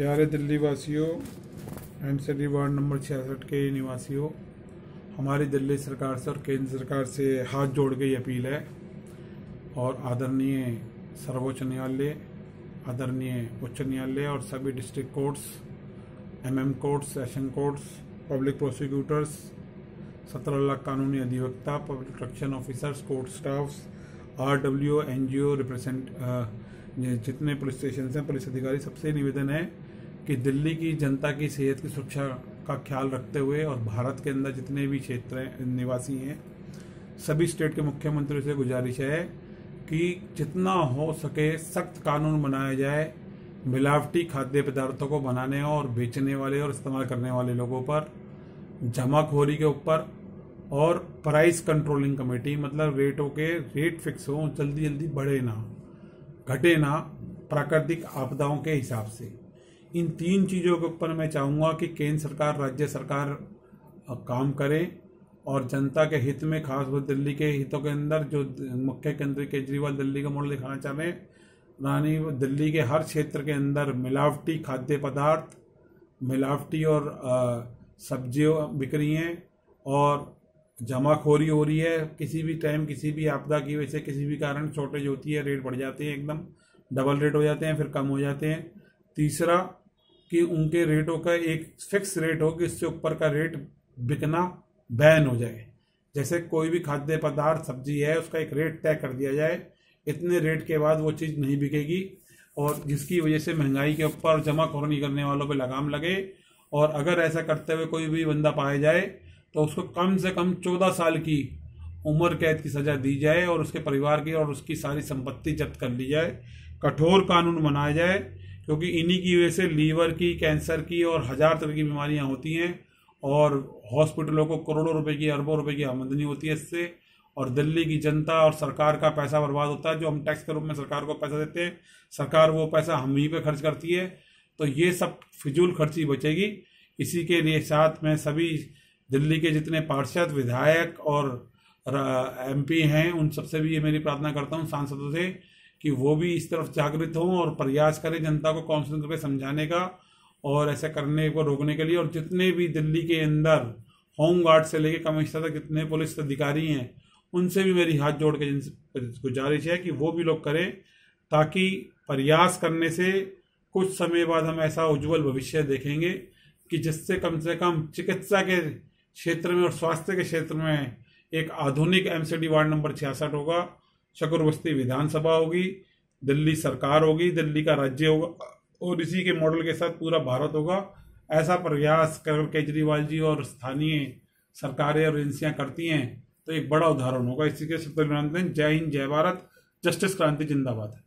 प्यारे दिल्ली वासियों M C ward number छियासठ के निवासियों, हमारी दिल्ली सरकार से और केंद्र सरकार से हाथ जोड़ के अपील है और आदरणीय सर्वोच्च न्यायालय, आदरणीय उच्च न्यायालय और सभी district courts, MM courts session courts, public prosecutors, सत्रह लाख कानूनी अधिवक्ता, public protection officers, court staffs R W N G O represent जितने पुलिस स्टेशन हैं, पुलिस अधिकारी सबसे निवेदन है कि दिल्ली की जनता की सेहत की सुरक्षा का ख्याल रखते हुए और भारत के अंदर जितने भी क्षेत्र निवासी हैं, सभी स्टेट के मुख्यमंत्री से गुजारिश है कि जितना हो सके सख्त कानून बनाया जाए, मिलावटी खाद्य पदार्थों को बनाने और बेचने वाले और इस्तेमाल करने वाले लोगों पर, जमाखोरी के ऊपर और प्राइस कंट्रोलिंग कमेटी मतलब रेटों के रेट फिक्स हो जल्दी जल्दी बढ़े ना घटे ना प्राकृतिक आपदाओं के हिसाब से। इन तीन चीज़ों के ऊपर मैं चाहूँगा कि केंद्र सरकार, राज्य सरकार काम करे और जनता के हित में खासतौर दिल्ली के हितों के अंदर, जो मुख्य मुख्यमंत्री केजरीवाल दिल्ली का मॉडल दिखाना चाह रहे हैं, रानी, दिल्ली के हर क्षेत्र के अंदर मिलावटी खाद्य पदार्थ, मिलावटी और सब्जियों बिक रही हैं और जमाखोरी हो रही है, किसी भी टाइम किसी भी आपदा की वजह से किसी भी कारण शॉर्टेज होती है रेट बढ़ जाते हैं एकदम डबल रेट हो जाते हैं, फिर कम हो जाते हैं। तीसरा, कि उनके रेटों का एक फिक्स रेट हो कि इससे ऊपर का रेट बिकना बैन हो जाए। जैसे कोई भी खाद्य पदार्थ, सब्ज़ी है, उसका एक रेट तय कर दिया जाए, इतने रेट के बाद वो चीज़ नहीं बिकेगी और जिसकी वजह से महँगाई के ऊपर जमाखोरी करने वालों पर लगाम लगे और अगर ऐसा करते हुए कोई भी बंदा पाया जाए तो उसको कम से कम चौदह साल की उम्र कैद की सज़ा दी जाए और उसके परिवार की और उसकी सारी संपत्ति जब्त कर ली जाए, कठोर कानून बनाया जाए, क्योंकि इन्हीं की वजह से लीवर की, कैंसर की और हज़ार तरह की बीमारियाँ होती हैं और हॉस्पिटलों को करोड़ों रुपए की, अरबों रुपए की आमदनी होती है इससे। और दिल्ली की जनता और सरकार का पैसा बर्बाद होता है, जो हम टैक्स के रूप में सरकार को पैसा देते हैं, सरकार वो पैसा हम ही पे खर्च करती है। तो ये सब फिजूल खर्ची बचेगी। इसी के लिए साथ में सभी दिल्ली के जितने पार्षद, विधायक और एमपी हैं, उन सबसे भी ये मेरी प्रार्थना करता हूँ सांसदों से कि वो भी इस तरफ़ जागृत हों और प्रयास करें जनता को काउंसिलिंग करके समझाने का और ऐसा करने को रोकने के लिए। और जितने भी दिल्ली के अंदर होम गार्ड से लेकर कमिश्नर तक जितने पुलिस अधिकारी हैं, उनसे भी मेरी हाथ जोड़ के गुजारिश है कि वो भी लोग करें ताकि प्रयास करने से कुछ समय बाद हम ऐसा उज्जवल भविष्य देखेंगे कि जिससे कम से कम चिकित्सा के क्षेत्र में और स्वास्थ्य के क्षेत्र में एक आधुनिक एमसीडी वार्ड नंबर छियासठ होगा। शकुर बस्ती विधानसभा होगी, दिल्ली सरकार होगी, दिल्ली का राज्य होगा और इसी के मॉडल के साथ पूरा भारत होगा। ऐसा प्रयास कर केजरीवाल जी और स्थानीय सरकारें और एजेंसियाँ करती हैं तो एक बड़ा उदाहरण होगा। इसी के जय हिंद, जय भारत। जस्टिस क्रांति, जिंदाबाद।